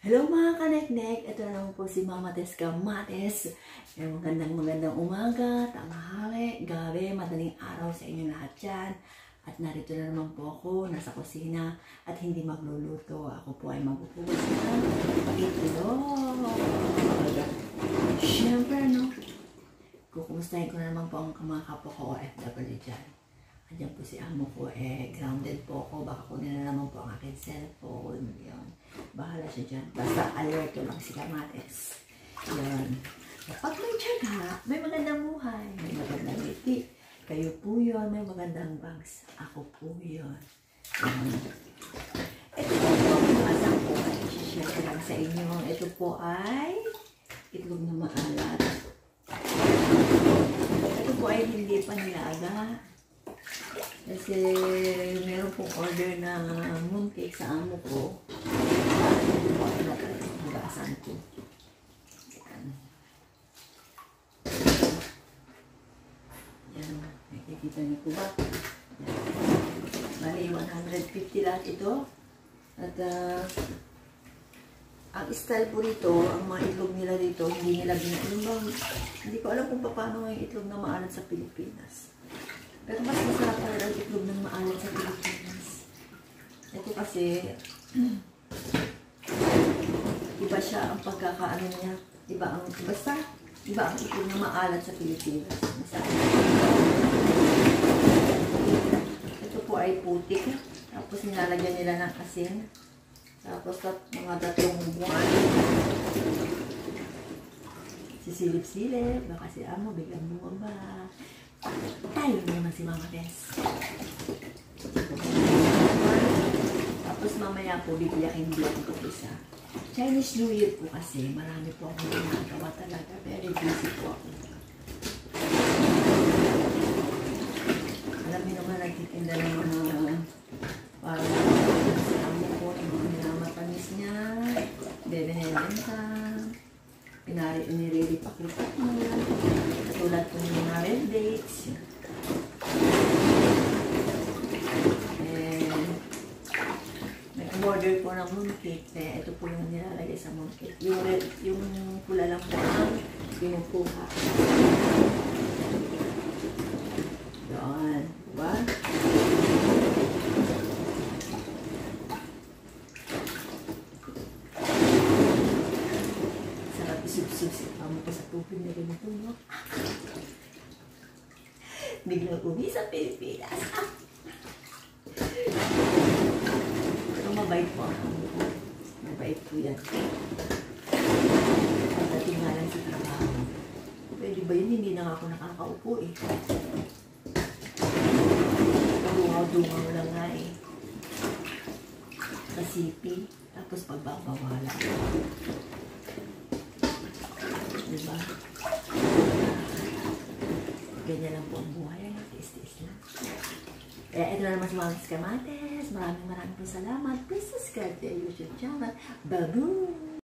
Hello mga kaneknek! Ito na naman po si Mama Tess Kamates. Eh, magandang magandang umaga, tanghali, gabi, madaling araw sa inyo lahat dyan. At narito na naman po ako, nasa kusina at hindi magluluto. Ako po ay magpupugas ng itlog. Siyempre, no? Kukumustahin ko na naman po ang mga kapwa ko OFW dyan. Andiyan po si amo ko, eh, grounded po ako. Baka kunin na naman po ang aking cellphone. Yun. Bahala siya dyan. Basta alerto lang si Kamates. Yun. Kapag may tiyaga, may magandang buhay. May magandang ngiti. Kayo po yun. May magandang bangs. Ako po yun. Yun. Ito po po ang ay share ko lang sa inyo. Ito po ay itlog na maalat. Ito po ay hindi pa nilaga. Kasi meron pong order na mooncake sa amo ko. Nagkakasan ko. Yan. Nakikita niyo po ba? Yan. Bali, 150 lahat ito. At uh, ang style po rito, ang mga itlog nila dito, hindi nila ginagawa. Hindi ko alam kung paano yung itlog na maalat sa Pilipinas. Pero mas masarap talaga ang itlog ng maalat sa Pilipinas. Ito kasi, iba siya ang pagkakaano niya. Iba ang, basta, iba ang itlog na maalat sa Pilipinas. Masarap. Ito po ay putik. Tapos nilalagyan nila ng asin. Tapos tat, mga tatlong buwan. Sisilip-silip. Baka si Amo, bigyan mo ba? Tayo naman si Mama Tess. Tapos mamaya po, bibiyakin vlog ko isa. Chinese New Year po kasi, marami po akong ginagawa talaga. Very busy po ako. Alam niyo naman, nagtitinda ng mga para sa amo ko, yung mga minamatamis niya, bebe nilenta, pinari, niriripak-ripak niya, katulad po ng mga red dates. And, may order po ng mooncake. Eh, ito po yung nilalagay sa mooncake. Yung, red, yung pula lang po ang pinupuha. Doon. Diba? Sarap si amo ko sa tubig na ganito, no? Biglang uwi sa Pilipinas. Pero mabait po. Mabait po yan. Pagdating nga lang sa trabaho. Pwede ba yun? Hindi na ako nakakaupo eh. Dungaw-dungaw lang nga eh. Kasipi. Tapos pagbabawala. Diba? Ganyan lang po ang buhay. Ay, tiis-tiis lang. Kaya ito na naman si Mama Kamates. Maraming maraming po salamat. Please subscribe to our YouTube channel. Baboom!